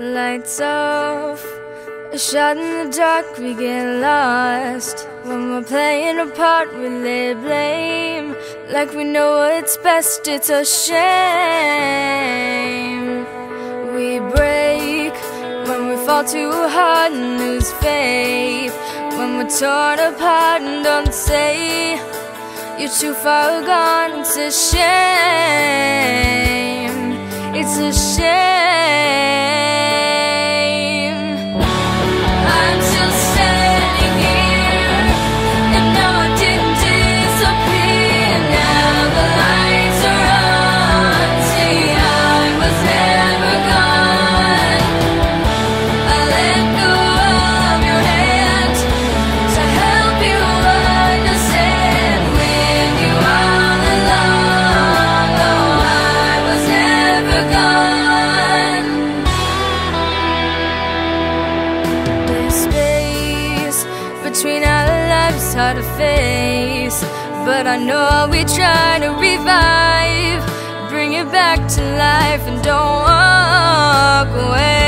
Lights off, a shot in the dark, we get lost. When we're playing a part, we lay blame. Like we know what's best, it's a shame. We break when we fall too hard and lose faith. When we're torn apart and don't say you're too far gone, it's a shame. Lives, hard to face. But I know we try to revive, bring it back to life, and don't walk away.